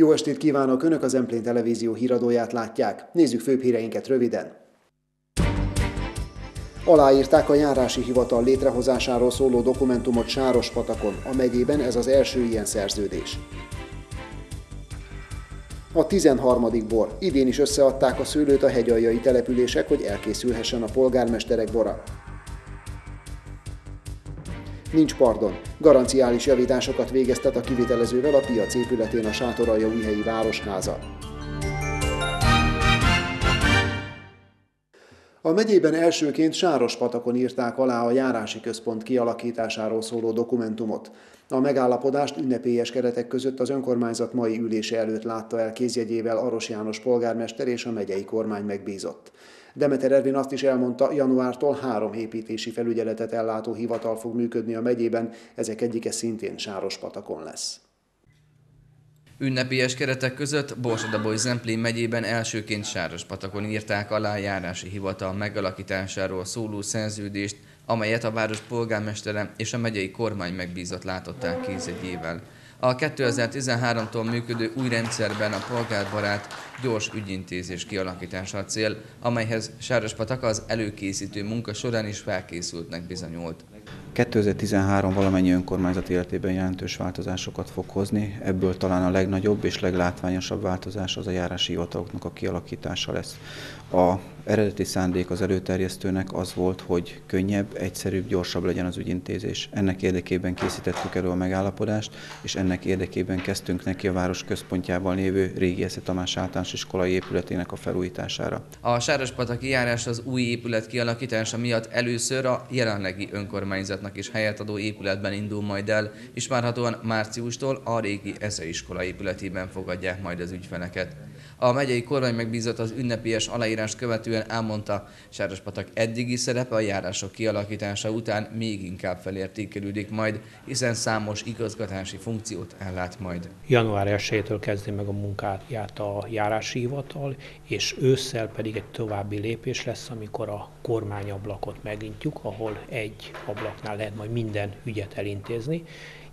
Jó estét kívánok! Önök az Emplén Televízió híradóját látják. Nézzük főbb híreinket röviden. Aláírták a járási hivatal létrehozásáról szóló dokumentumot Sárospatakon. A megyében ez az első ilyen szerződés. A 13. bor. Idén is összeadták a szőlőt a hegyaljai települések, hogy elkészülhessen a polgármesterek bora. Nincs pardon. Garanciális javításokat végeztet a kivitelezővel a piac épületén a Sátoralja újhelyi városháza. A megyében elsőként Sárospatakon írták alá a járási központ kialakításáról szóló dokumentumot. A megállapodást ünnepélyes keretek között az önkormányzat mai ülése előtt látta el kézjegyével Aros János polgármester és a megyei kormány megbízott. Demeter Ervin azt is elmondta, januártól három építési felügyeletet ellátó hivatal fog működni a megyében, ezek egyike szintén Sárospatakon lesz. Ünnepélyes keretek között Borsadaboly Zemplén megyében elsőként Sárospatakon írták alá járási hivatal megalakításáról szóló szerződést, amelyet a város polgármestere és a megyei kormány megbízott látották kézegyével. A 2013-tól működő új rendszerben a polgárbarát gyors ügyintézés kialakítása a cél, amelyhez Sárospatak az előkészítő munka során is felkészültnek bizonyult. 2013 valamennyi önkormányzat életében jelentős változásokat fog hozni, ebből talán a legnagyobb és leglátványosabb változás az a járási hivataloknak a kialakítása lesz. A eredeti szándék az előterjesztőnek az volt, hogy könnyebb, egyszerűbb, gyorsabb legyen az ügyintézés. Ennek érdekében készítettük elő a megállapodást, és ennek érdekében kezdtünk neki a város központjában lévő régi Esze Tamás általános iskolai épületének a felújítására. A Sárospataki járás az új épület kialakítása miatt először a jelenlegi önkormányzatnak is helyet adó épületben indul majd el, és várhatóan márciustól a régi Esze iskola épületében fogadják majd az ügyfeleket. A megyei kormány megbízott az ünnepélyes aláírást követően elmondta, Sárospatak eddigi szerepe a járások kialakítása után még inkább felértékelődik majd, hiszen számos igazgatási funkciót ellát majd. Január 1-től kezdi meg a munkáját a járási hivatal, és ősszel pedig egy további lépés lesz, amikor a kormányablakot megnyitjuk, ahol egy ablaknál lehet majd minden ügyet elintézni,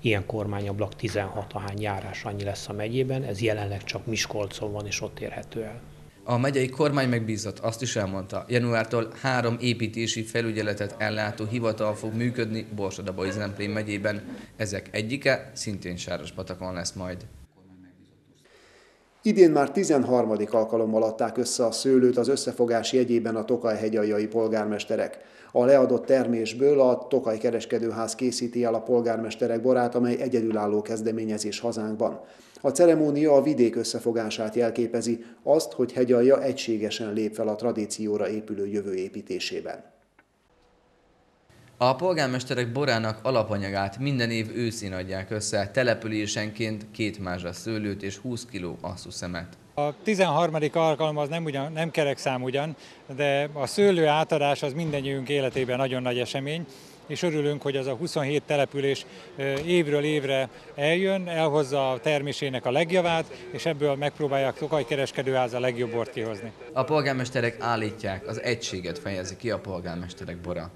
Ilyen kormányablak 16 ahány járás annyi lesz a megyében, ez jelenleg csak Miskolcon van és ott érhető el. A megyei kormány megbízott, azt is elmondta, januártól három építési felügyeletet ellátó hivatal fog működni Borsodabai Zemplén megyében. Ezek egyike szintén Sárospatakon lesz majd. Idén már 13. alkalommal adták össze a szőlőt az összefogás jegyében a Tokaj hegyaljai polgármesterek. A leadott termésből a Tokaj kereskedőház készíti el a polgármesterek borát, amely egyedülálló kezdeményezés hazánkban. A ceremónia a vidék összefogását jelképezi, azt, hogy hegyalja egységesen lép fel a tradícióra épülő jövő építésében. A polgármesterek borának alapanyagát minden év őszén adják össze, településenként két mázsa szőlőt és 20 kg szemet. A 13. alkalom az nem, ugyan, nem kerek szám ugyan, de a szőlő átadás az mindennyiunk életében nagyon nagy esemény, és örülünk, hogy az a 27 település évről évre eljön, elhozza a termésének a legjavát, és ebből megpróbálják Tokaj kereskedőház a legjobb bort kihozni. A polgármesterek állítják, az egységet fejezi ki a polgármesterek bora.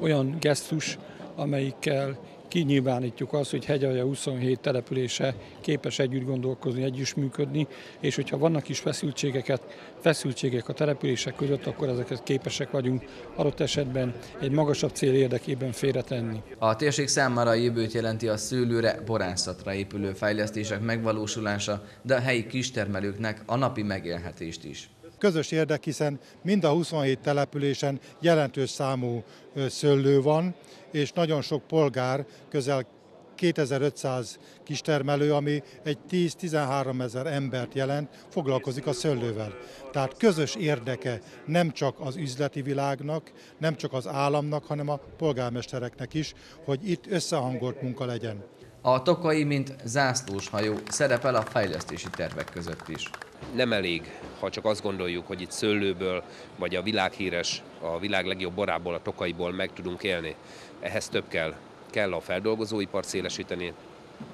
Olyan gesztus, amelyikkel kinyilvánítjuk azt, hogy Hegyalja 27 települése képes együtt gondolkozni, együtt működni, és hogyha vannak is feszültségeket, feszültségek a települések között, akkor ezeket képesek vagyunk adott esetben egy magasabb cél érdekében félretenni. A térség számára a jövőt jelenti a szőlőre, borászatra épülő fejlesztések megvalósulása, de a helyi kistermelőknek a napi megélhetést is közös érdek, hiszen mind a 27 településen jelentős számú szőlő van, és nagyon sok polgár, közel 2500 kistermelő, ami egy 10-13 ezer embert jelent, foglalkozik a szőlővel. Tehát közös érdeke nem csak az üzleti világnak, nem csak az államnak, hanem a polgármestereknek is, hogy itt összehangolt munka legyen. A Tokai, mint zászlós hajó szerepel a fejlesztési tervek között is. Nem elég, ha csak azt gondoljuk, hogy itt szőlőből, vagy a világhíres, a világ legjobb borából, a Tokaiból meg tudunk élni. Ehhez több kell. Kell a feldolgozóipart szélesíteni,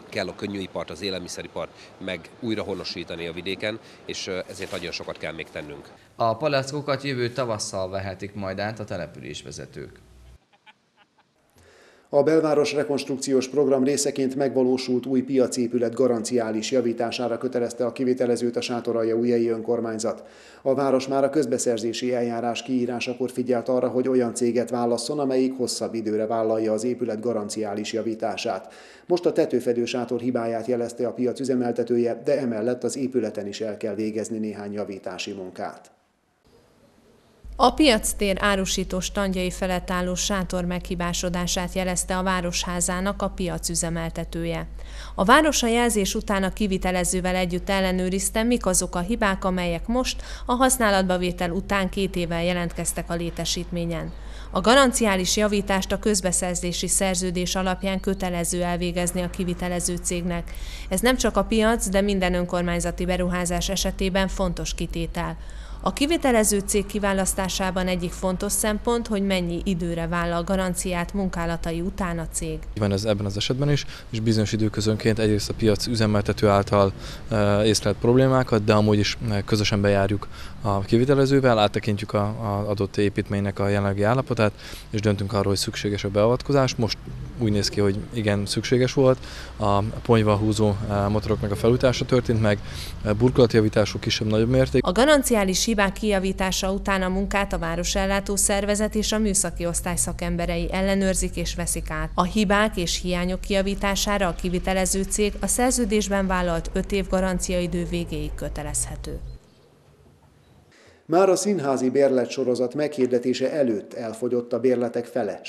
kell a könnyűipart, az élelmiszeripart meg újra honosítani a vidéken, és ezért nagyon sokat kell még tennünk. A palackokat jövő tavasszal vehetik majd át a településvezetők. A belváros rekonstrukciós program részeként megvalósult új piacépület garanciális javítására kötelezte a kivitelezőt a Sátoralja újjai önkormányzat. A város már a közbeszerzési eljárás kiírásakor figyelt arra, hogy olyan céget válasszon, amelyik hosszabb időre vállalja az épület garanciális javítását. Most a tetőfedő sátor hibáját jelezte a piac üzemeltetője, de emellett az épületen is el kell végezni néhány javítási munkát. A piactér árusító standjai felett álló sátor meghibásodását jelezte a Városházának a piac üzemeltetője. A városa jelzés után a kivitelezővel együtt ellenőrizte, mik azok a hibák, amelyek most a használatba vétel után két évvel jelentkeztek a létesítményen. A garanciális javítást a közbeszerzési szerződés alapján kötelező elvégezni a kivitelező cégnek. Ez nem csak a piac, de minden önkormányzati beruházás esetében fontos kitétel. A kivitelező cég kiválasztásában egyik fontos szempont, hogy mennyi időre vállal garanciát munkálatai után a cég. Van ez ebben az esetben is, és bizonyos időközönként egyrészt a piac üzemeltető által e, észlelt problémákat, de amúgy is e, közösen bejárjuk a kivitelezővel, áttekintjük a, a adott építménynek a jelenlegi állapotát, és döntünk arról, hogy szükséges a beavatkozás. Most úgy néz ki, hogy igen, szükséges volt. A ponyva húzó e, motoroknak a felújítása történt meg, burkolatjavítások kisebb-nagyobb mérték. A garanciális hibák kijavítása után a munkát a városellátó szervezet és a műszaki osztály szakemberei ellenőrzik és veszik át. A hibák és hiányok kijavítására a kivitelező cég a szerződésben vállalt 5 év garanciaidő végéig kötelezhető. Már a színházi bérlet sorozat meghirdetése előtt elfogyott a bérletek fele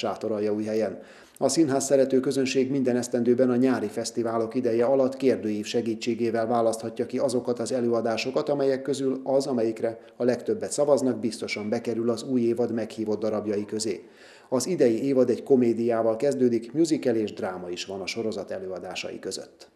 helyen. A színház szerető közönség minden esztendőben a nyári fesztiválok ideje alatt kérdőív segítségével választhatja ki azokat az előadásokat, amelyek közül az, amelyikre a legtöbbet szavaznak, biztosan bekerül az új évad meghívott darabjai közé. Az idei évad egy komédiával kezdődik, musical és dráma is van a sorozat előadásai között.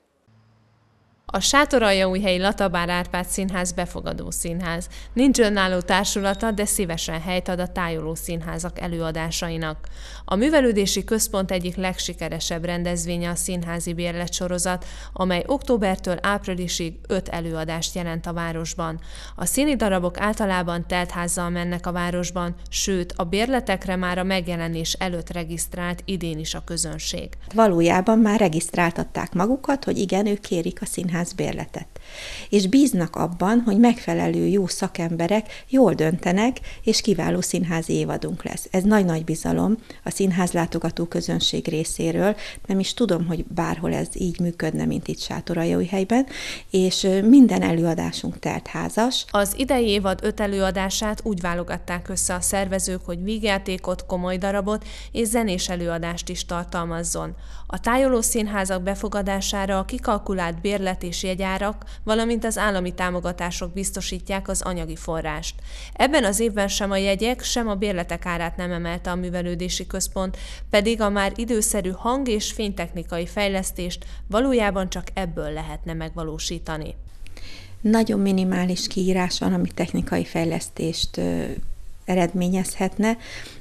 A Sátoraljaújhelyi Latabár Árpád Színház befogadó színház. Nincs önálló társulata, de szívesen helyt ad a tájoló színházak előadásainak. A művelődési központ egyik legsikeresebb rendezvénye a színházi bérletsorozat, amely októbertől áprilisig öt előadást jelent a városban. A színi darabok általában teltházzal mennek a városban, sőt a bérletekre már a megjelenés előtt regisztrált idén is a közönség. Valójában már regisztráltatták magukat, hogy igen, ők kérik a színház színházbérletet. És bíznak abban, hogy megfelelő jó szakemberek jól döntenek, és kiváló színházi évadunk lesz. Ez nagy-nagy bizalom a színház látogató közönség részéről. Nem is tudom, hogy bárhol ez így működne, mint itt helyben, és minden előadásunk telt házas. Az idei évad öt előadását úgy válogatták össze a szervezők, hogy vígjátékot, komoly darabot és zenés előadást is tartalmazzon. A tájoló színházak befogadására a kikalkulált bérlet és jegyárak, valamint az állami támogatások biztosítják az anyagi forrást. Ebben az évben sem a jegyek, sem a bérletek árát nem emelte a művelődési központ, pedig a már időszerű hang- és fénytechnikai fejlesztést valójában csak ebből lehetne megvalósítani. Nagyon minimális kiírás van, ami technikai fejlesztést eredményezhetne.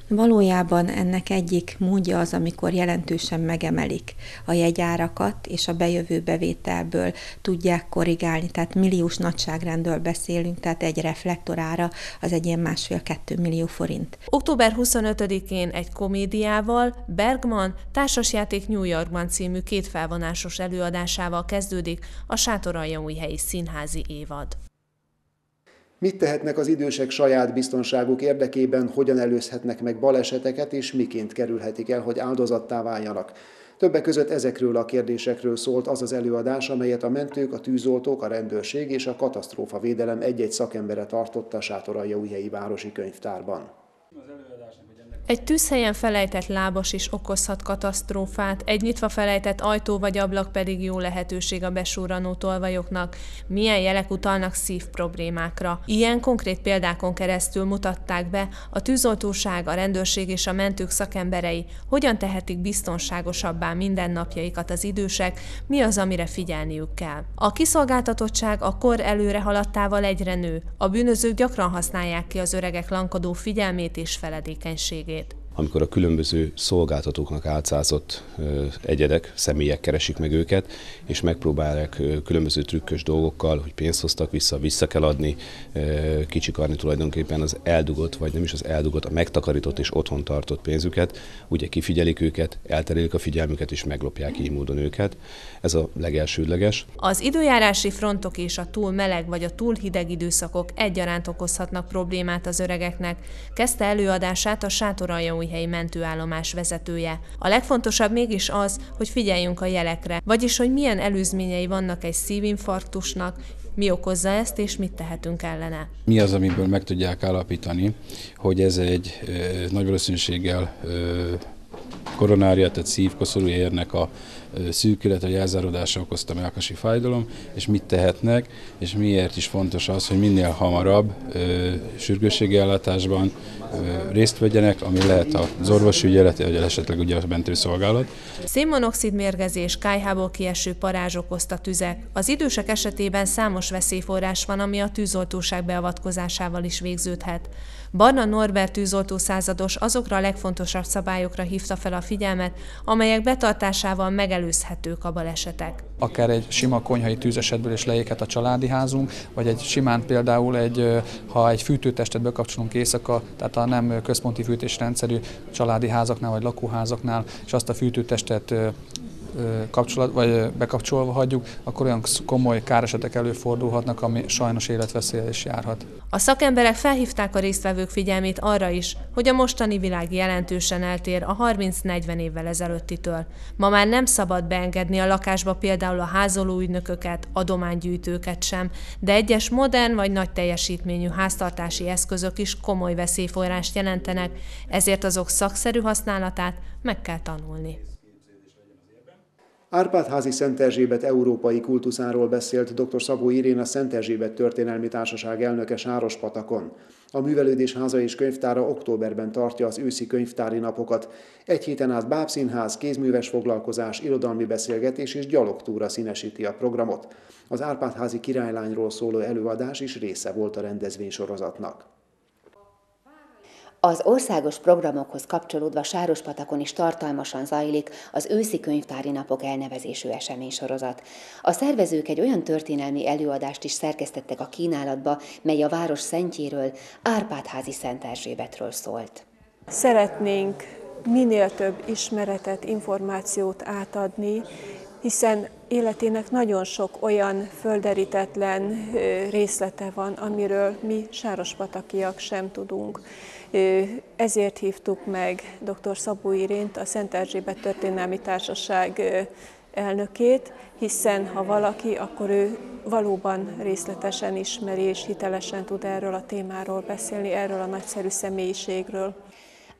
Valójában ennek egyik módja az, amikor jelentősen megemelik a jegyárakat, és a bejövő bevételből tudják korrigálni, tehát milliós nagyságrendről beszélünk, tehát egy reflektorára az egy ilyen másfél-kettő millió forint. Október 25-én egy komédiával Bergman társasjáték New Yorkban című két felvonásos előadásával kezdődik a Sátoraljaújhelyi Színházi évad. Mit tehetnek az idősek saját biztonságuk érdekében, hogyan előzhetnek meg baleseteket, és miként kerülhetik el, hogy áldozattá váljanak. Többek között ezekről a kérdésekről szólt az az előadás, amelyet a mentők, a tűzoltók, a rendőrség és a katasztrófa védelem egy-egy szakembere tartotta Sátoraljaújhelyi Városi Könyvtárban. Egy tűzhelyen felejtett lábas is okozhat katasztrófát, egy nyitva felejtett ajtó vagy ablak pedig jó lehetőség a besúranó tolvajoknak. Milyen jelek utalnak szív problémákra? Ilyen konkrét példákon keresztül mutatták be a tűzoltóság, a rendőrség és a mentők szakemberei, hogyan tehetik biztonságosabbá mindennapjaikat az idősek, mi az, amire figyelniük kell. A kiszolgáltatottság a kor előre haladtával egyre nő. A bűnözők gyakran használják ki az öregek lankodó figyelmét és feledékenységét. Amikor a különböző szolgáltatóknak álcázott egyedek, személyek keresik meg őket, és megpróbálják különböző trükkös dolgokkal, hogy pénzt hoztak vissza, vissza kell adni, kicsikarni tulajdonképpen az eldugott, vagy nem is az eldugott, a megtakarított és otthon tartott pénzüket, ugye kifigyelik őket, elterelik a figyelmüket és meglopják így módon őket. Ez a legelsődleges. Az időjárási frontok és a túl meleg vagy a túl hideg időszakok egyaránt okozhatnak problémát az öregeknek, kezdte előadását a Sátoraljaújhelyi mentőállomás vezetője. A legfontosabb mégis az, hogy figyeljünk a jelekre, vagyis hogy milyen előzményei vannak egy szívinfarktusnak, mi okozza ezt, és mit tehetünk ellene. Mi az, amiből meg tudják állapítani, hogy ez egy nagy valószínűséggel koronária, tehát szívkoszorú érnek a szűkület, a jelzárodása okozta melkasi fájdalom, és mit tehetnek, és miért is fontos az, hogy minél hamarabb sürgősségi ellátásban részt vegyenek, ami lehet az orvosi ügyelet, vagy esetleg ugye a mentőszolgálat. Szénmonoxid mérgezés, kájhából kieső parázs okozta tüzek. Az idősek esetében számos veszélyforrás van, ami a tűzoltóság beavatkozásával is végződhet. Barna Norbert tűzoltó százados azokra a legfontosabb szabályokra hívta fel a figyelmet, amelyek betartásával megelőzhetők a balesetek. Akár egy sima konyhai tűzesetből is leéghet a családi házunk, vagy egy simán például, egy, ha egy fűtőtestet bekapcsolunk éjszaka, tehát a nem központi fűtésrendszerű családi házaknál vagy lakóházaknál, és azt a fűtőtestet kapcsolat, vagy bekapcsolva hagyjuk, akkor olyan komoly káresetek előfordulhatnak, ami sajnos életveszélye is járhat. A szakemberek felhívták a résztvevők figyelmét arra is, hogy a mostani világ jelentősen eltér a 30-40 évvel ezelőttitől. Ma már nem szabad beengedni a lakásba például a házoló ügynököket, adománygyűjtőket sem, de egyes modern vagy nagy teljesítményű háztartási eszközök is komoly veszélyforrást jelentenek, ezért azok szakszerű használatát meg kell tanulni. Árpádházi Szent Erzsébet európai kultuszáról beszélt dr. Szabó Irén a Szent Erzsébet Történelmi Társaság elnöke Sárospatakon. A Művelődés Háza és Könyvtára októberben tartja az őszi könyvtári napokat. Egy héten át bábszínház, kézműves foglalkozás, irodalmi beszélgetés és gyalogtúra színesíti a programot. Az Árpádházi királylányról szóló előadás is része volt a rendezvénysorozatnak. Az országos programokhoz kapcsolódva Sárospatakon is tartalmasan zajlik az őszi könyvtári napok elnevezésű eseménysorozat. A szervezők egy olyan történelmi előadást is szerkesztettek a kínálatba, mely a város szentjéről, Árpádházi Szent Erzsébetről szólt. Szeretnénk minél több ismeretet, információt átadni, hiszen életének nagyon sok olyan földerítetlen részlete van, amiről mi sárospatakiak sem tudunk. Ezért hívtuk meg dr. Szabó Irént, a Szent Erzsébet Történelmi Társaság elnökét, hiszen ha valaki, akkor ő valóban részletesen ismeri és hitelesen tud erről a témáról beszélni, erről a nagyszerű személyiségről.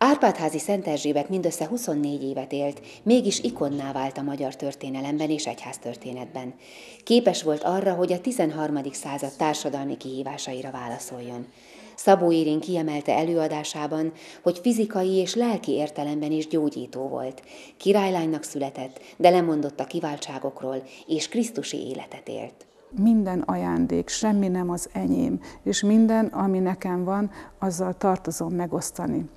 Árpádházi Szent Erzsébet mindössze 24 évet élt, mégis ikonná vált a magyar történelemben és egyháztörténetben. Képes volt arra, hogy a 13. század társadalmi kihívásaira válaszoljon. Szabó Irén kiemelte előadásában, hogy fizikai és lelki értelemben is gyógyító volt. Királylánynak született, de lemondott a kiváltságokról, és Krisztusi életet élt. Minden ajándék, semmi nem az enyém, és minden, ami nekem van, azzal tartozom megosztani.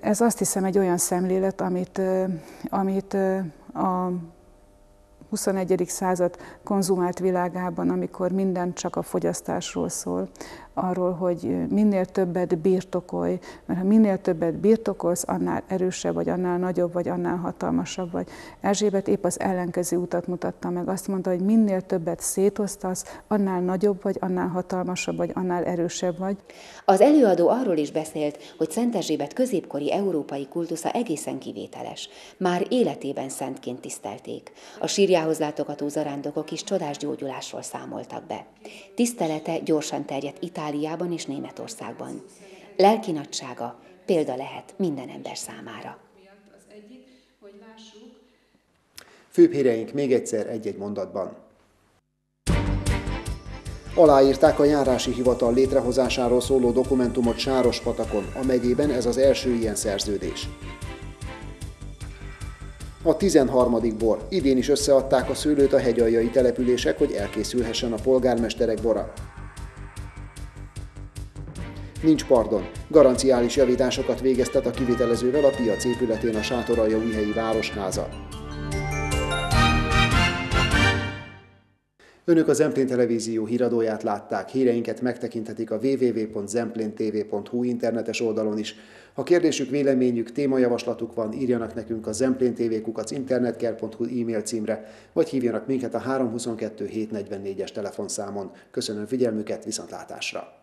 Ez azt hiszem egy olyan szemlélet, amit, amit a 21. század konzumált világában, amikor minden csak a fogyasztásról szól, arról, hogy minél többet birtokolj, mert ha minél többet birtokolsz, annál erősebb vagy, annál nagyobb vagy, annál hatalmasabb vagy. Erzsébet épp az ellenkező utat mutatta meg. Azt mondta, hogy minél többet szétosztasz, annál nagyobb vagy, annál hatalmasabb vagy, annál erősebb vagy. Az előadó arról is beszélt, hogy Szent Erzsébet középkori európai kultusza egészen kivételes. Már életében szentként tisztelték. A sírjához látogató zarándokok is csodás gyógyulásról számoltak be. Tisztelete gyorsan terjedt Itáliában, Itáliában és Németországban. Lelki nagysága példa lehet minden ember számára. Főbb híreink még egyszer egy-egy mondatban. Aláírták a járási hivatal létrehozásáról szóló dokumentumot Sárospatakon, a megyében ez az első ilyen szerződés. A 13. bor. Idén is összeadták a szőlőt a hegyaljai települések, hogy elkészülhessen a polgármesterek bora. Nincs pardon. Garanciális javításokat végeztet a kivitelezővel a piac épületén a Sátoralja újhelyi városháza. Önök a Zemplén Televízió híradóját látták, híreinket megtekinthetik a www.zempléntv.hu internetes oldalon is. Ha kérdésük, véleményük, témajavaslatuk van, írjanak nekünk a zempléntvkukac internetker.hu e-mail címre, vagy hívjanak minket a 322 744-es telefonszámon. Köszönöm figyelmüket, viszontlátásra!